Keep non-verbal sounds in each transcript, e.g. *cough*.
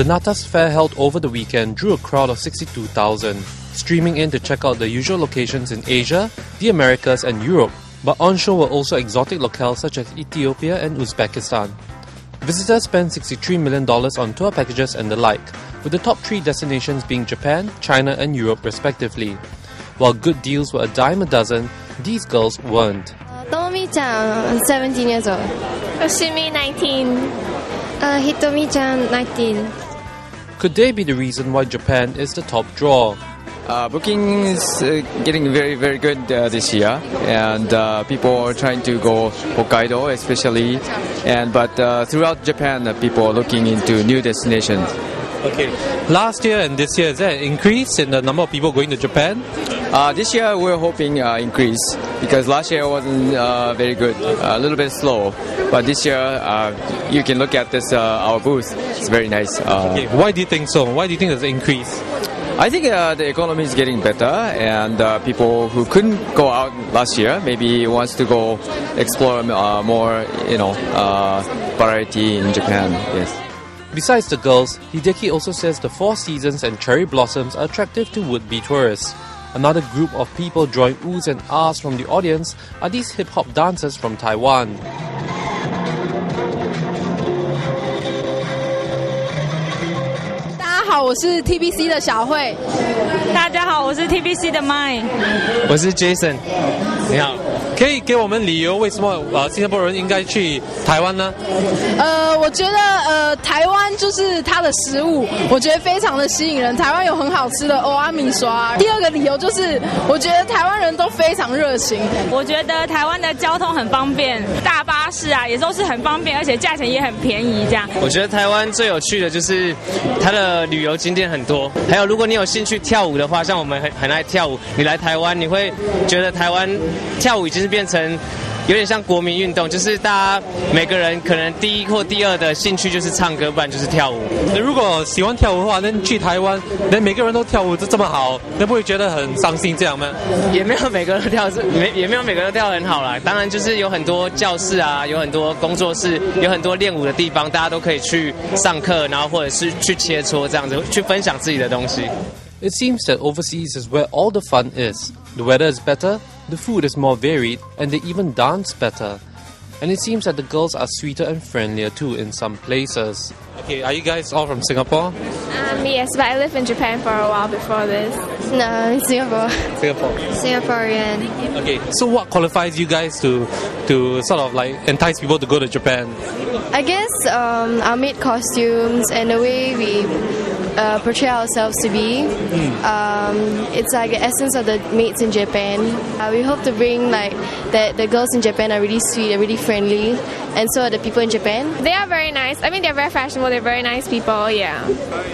The Natas Fair held over the weekend drew a crowd of 62,000, streaming in to check out the usual locations in Asia, the Americas, and Europe. But on show were also exotic locales such as Ethiopia and Uzbekistan. Visitors spent $63 million on tour packages and the like, with the top three destinations being Japan, China, and Europe respectively. While good deals were a dime a dozen, these girls weren't. Tomomi-chan, 17 years old. Oshimi, 19. Uh, Hitomi-chan, 19. Could they be the reason why Japan is the top draw? Uh, booking is uh, getting very, very good uh, this year, and uh, people are trying to go Hokkaido, especially, and but uh, throughout Japan, uh, people are looking into new destinations. Okay. Last year and this year, is there an increase in the number of people going to Japan? Uh, this year, we're hoping uh, increase because last year wasn't uh, very good, a little bit slow. But this year, uh, you can look at this uh, our booth; it's very nice. Uh, Okay. Why do you think so? Why do you think there's an increase? I think uh, the economy is getting better, and uh, people who couldn't go out last year maybe wants to go explore uh, more, you know, uh, variety in Japan. Yes. Besides the girls, Hideki also says the Four Seasons and Cherry Blossoms are attractive to would-be tourists. Another group of people drawing oohs and ahs from the audience are these hip-hop dancers from Taiwan. 大家好，我是 TBC 的小慧。大家好，我是 TBC 的 Mai。我是 Jason，你好。 可以给我们理由为什么呃新加坡人应该去台湾呢？呃，我觉得呃，台湾就是它的食物，我觉得非常的吸引人。台湾有很好吃的欧阿米刷。第二个理由就是，我觉得台湾人都非常热情。我觉得台湾的交通很方便，大巴是啊也都是很方便，而且价钱也很便宜。这样，我觉得台湾最有趣的就是它的旅游景点很多，还有如果你有兴趣跳舞的话，像我们很很爱跳舞，你来台湾你会觉得台湾跳舞已经是变成。有点像国民运动，就是大家每个人可能第一或第二的兴趣就是唱歌，不然就是跳舞。那如果喜欢跳舞的话，那去台湾，那每个人都跳舞，这这么好，那不会觉得很伤心这样吗？也没有每个人都跳是没也没有每个人都跳得很好啦。当然就是有很多教室啊，有很多工作室，有很多练舞的地方，大家都可以去上课，然后或者是去切磋这样子，去分享自己的东西。It seems that overseas is where all the fun is. The weather is better, the food is more varied, and they even dance better. And it seems that the girls are sweeter and friendlier too in some places. Okay, are you guys all from Singapore? Um, yes, but I lived in Japan for a while before this. No, in Singapore. Singapore. Singaporean. Okay, so what qualifies you guys to to sort of like entice people to go to Japan? I guess um, our maid costumes and the way we uh, portray ourselves to be. Um, it's like the essence of the maids in Japan. Uh, we hope to bring like that the girls in Japan are really sweet, and really friendly, and so are the people in Japan. They are very nice. I mean, they're very fashionable. They're very nice people. Yeah.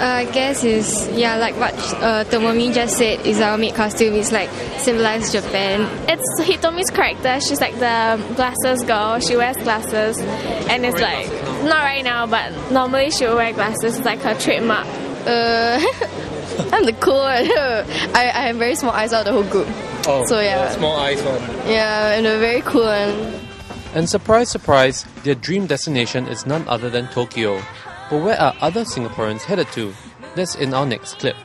I guess is yeah, like what uh, Tomomi just said is our maid costume is like symbolize Japan. It's Hitomi's character. She's like the glasses girl. She wears glasses, and it's like not right now, but normally she will wear glasses. It's like her trademark. Uh, *laughs* I'm the cool one. *laughs* I, I have very small eyes out of the whole group. Oh, So, yeah. small eyes one. Yeah, and a very cool one. And surprise, surprise, their dream destination is none other than Tokyo. But where are other Singaporeans headed to? That's in our next clip.